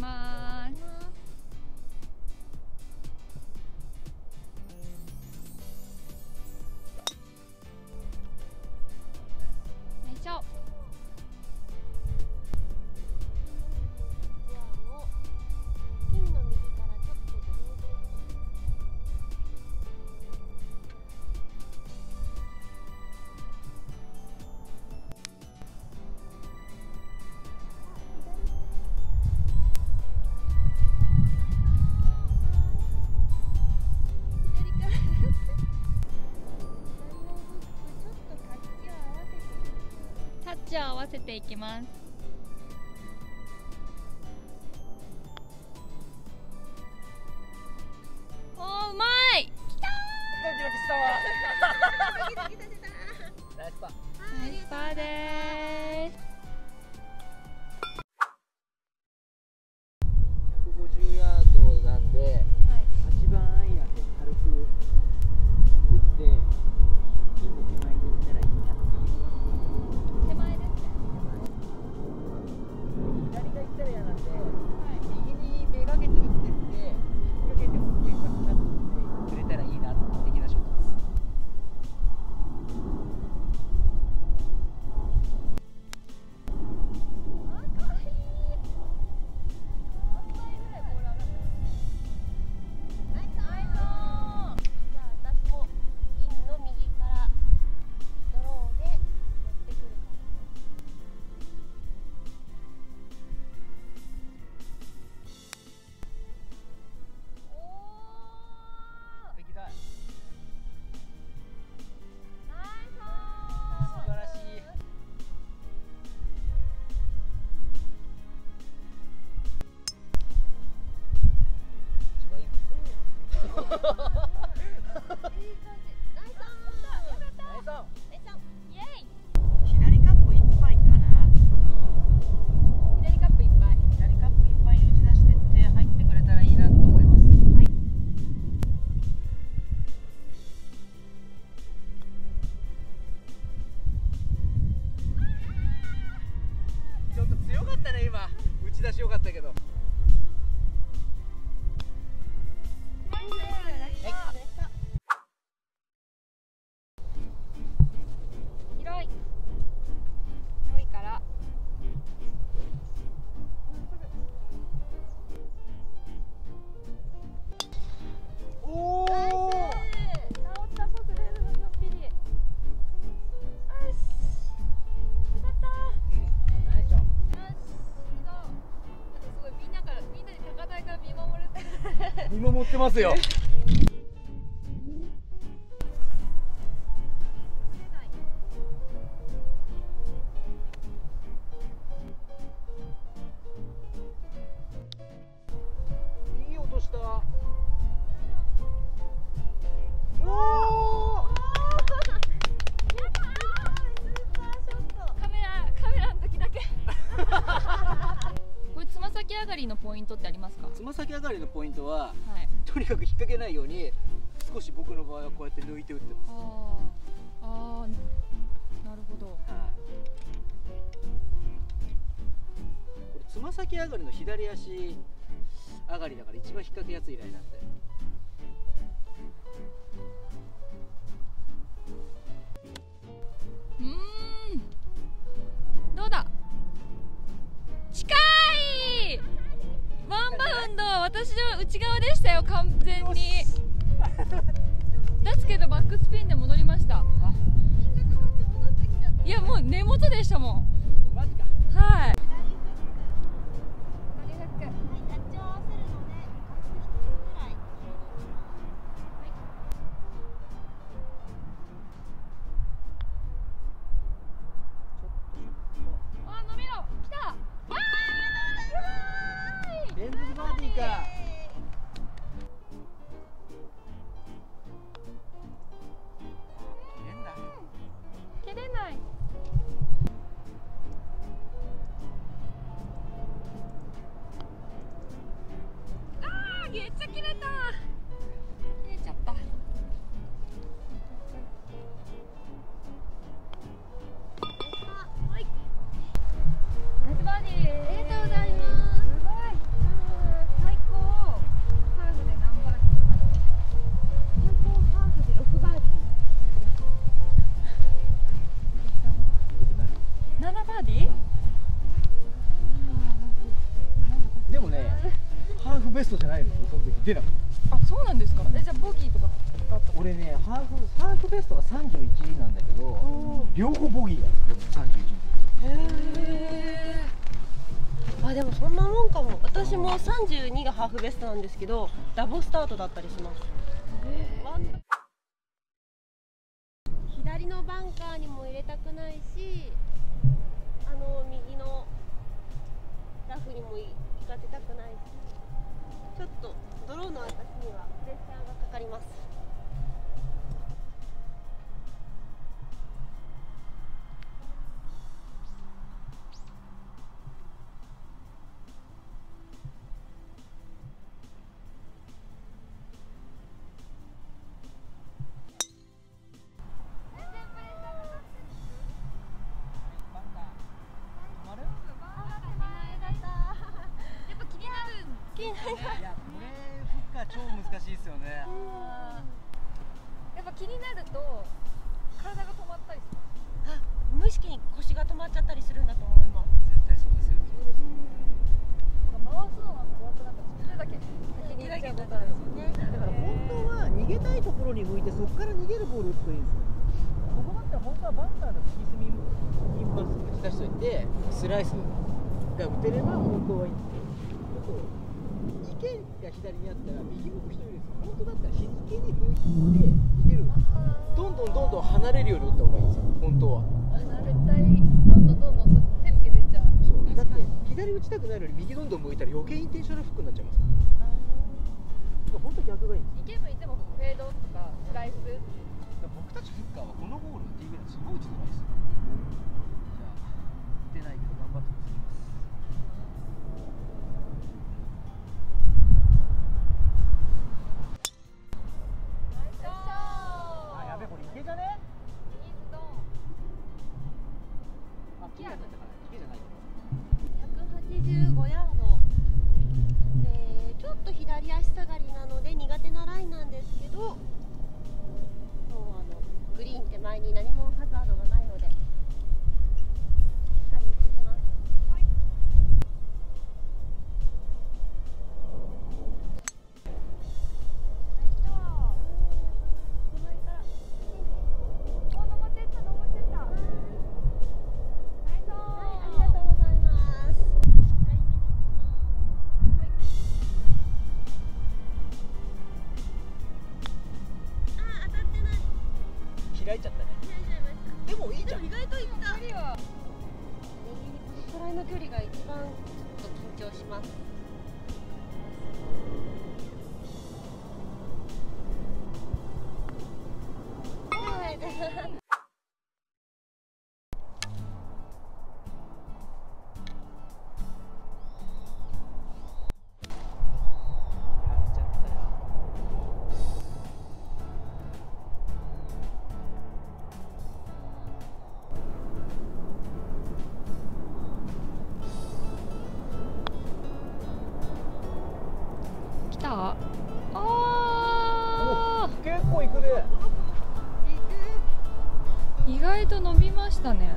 My. チを合わせていきます。おーうまい！きたー。ーナイスパーでーすち出しよかったけど。今持ってますよ。ポイントってありますか？つま先上がりのポイントははい。とにかく引っ掛けないように少し僕の場合はこうやって抜いて打ってます。あー。あーなるほど。はい。これつま先上がりの左足上がりだから一番引っ掛けやすいラインなんで私の内側でしたよ完全に。ですけどバックスピンで戻りました。いやもう根元でしたもん。はい7バーディー？でもねハーフベストじゃないのよその時出なかったあそうなんですか？えじゃあボギーとか俺ねハーフハーフベストが31なんだけど両方ボギーが31へあでもそんなもんかも。私も32がハーフベストなんですけどダボスタートだったりします。左のバンカーにも入れたくないしの右のラフにも行かせたくない。ちょっとドローのいやこれフッカー超難しいですよね。やっぱ気になると体が止まったりする。あ無意識に腰が止まっちゃったりするんだと思います。絶対そうですよね。回すのが怖くなったらそれだけ。先に行っちゃうことあるだから本当は逃げたいところに向いてそこから逃げるボール打つといいんですよ。ここだったら本当はバンカーの右隅にインパス打ち出しといてスライスが打てれば本当はいいんですよ池が左にあったら右向く人いるんですよ本当だったら日付に向いて逃げるどんどんどんどん離れるように打った方がいいんですよ本当は絶対どんどんどんどん手向けてっちゃうそうだって左打ちたくないのに右どんどん向いたら余計インテンショナルフックになっちゃい。ますから本当逆がい。いんです池向いてもフェードとかスライス。僕たちフッカーはこのゴールの T グラすごい打ちづらいですよ。じゃあ打てないけど頑張ってみます意外と伸びましたね。